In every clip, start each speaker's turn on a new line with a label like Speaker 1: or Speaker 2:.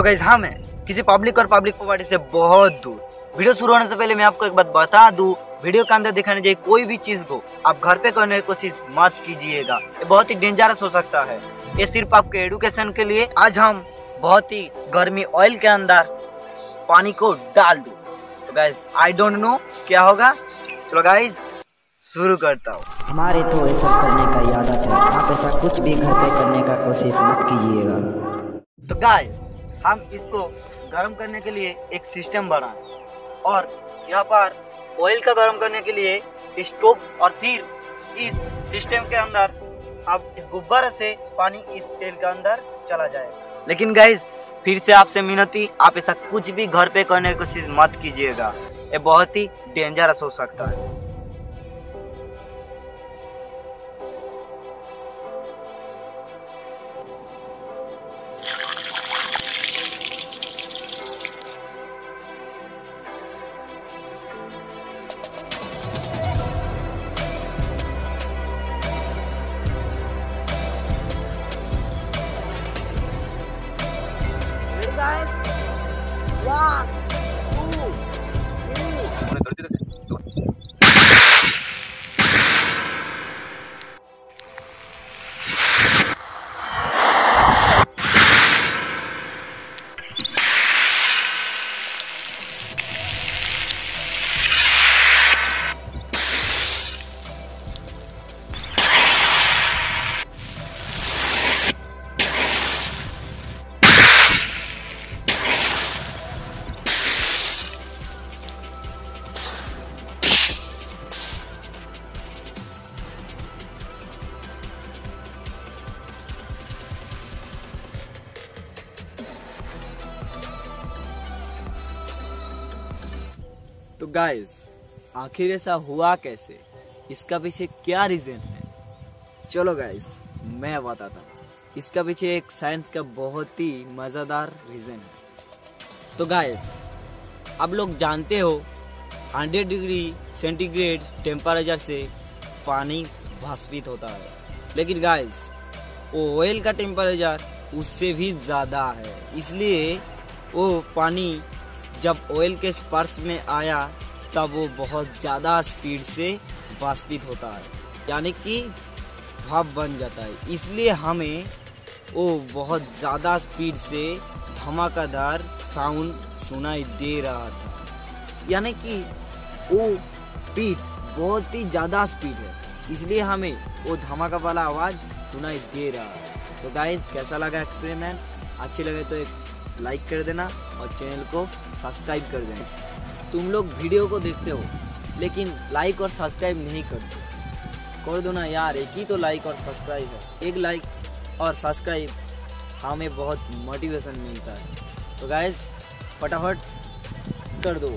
Speaker 1: तो गैस हम हैं किसी पब्लिक और पब्लिक प्रॉपर्टी से बहुत दूर। वीडियो शुरू होने से पहले मैं आपको एक बात बता दूँ वीडियो के अंदर दिखाने जाए कोई भी चीज़ को आप घर पे करने की कोशिश मत कीजिएगा। ये बहुत ही डेंजरस हो सकता है। ये सिर्फ़ आपके एडुकेशन के लिए। आज हम बहुत ही गर्मी ऑयल के अंदर पानी को डाल दूँ। तो गैस आई डोंट नो क्या होगा। चलो गाइस शुरू करता हूँ।
Speaker 2: हमारे तो ऐसा करने का आदत है? आप ऐसा कुछ भी घर पे करने का कोशिश मत कीजिएगा।
Speaker 1: तो गाइस हम इसको गर्म करने के लिए एक सिस्टम बनाए। और यहाँ पर ऑयल का गर्म करने के लिए स्टोव और फिर इस सिस्टम के अंदर, अब इस गुब्बारे से पानी इस तेल के अंदर चला जाए। लेकिन गाइस फिर से आपसे मिनती, आप ऐसा कुछ भी घर पे करने की कोशिश मत कीजिएगा। ये बहुत ही डेंजरस हो सकता है। Guys? One, two, three.
Speaker 3: तो गाइस आखिर ऐसा हुआ कैसे? इसका पीछे क्या रीजन है? चलो गाइस मैं बताता हूँ। इसका पीछे एक साइंस का बहुत ही मज़ेदार रीजन है। तो गाइस आप लोग जानते हो 100 डिग्री सेंटीग्रेड टेम्परेचर से पानी भास्पित होता है। लेकिन गाइस वो ऑयल का टेम्परेचर उससे भी ज़्यादा है। इसलिए वो पानी जब ऑयल के स्पर्श में आया, तब वो बहुत ज़्यादा स्पीड से वाष्पित होता है। यानी कि भाप बन जाता है। इसलिए हमें वो बहुत ज़्यादा स्पीड से धमाकेदार साउंड सुनाई दे रहा था। यानी कि वो स्पीड बहुत ही ज़्यादा स्पीड है। इसलिए हमें वो धमाका वाला आवाज़ सुनाई दे रहा है। तो गाइस कैसा लगा एक्सपेरिमेंट अच्छी लगे तो एक लाइक कर देना और चैनल को सब्सक्राइब कर देना। तुम लोग वीडियो को देखते हो, लेकिन लाइक और सब्सक्राइब नहीं करते। कर दो ना यार, एक ही तो लाइक और सब्सक्राइब है। एक लाइक और सब्सक्राइब हमें बहुत मोटिवेशन मिलता है। तो गाइस फटाफट कर दो।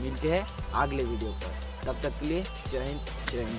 Speaker 3: मिलते हैं अगले वीडियो पर। तब तक के लिए जय हिंद जय हिंद।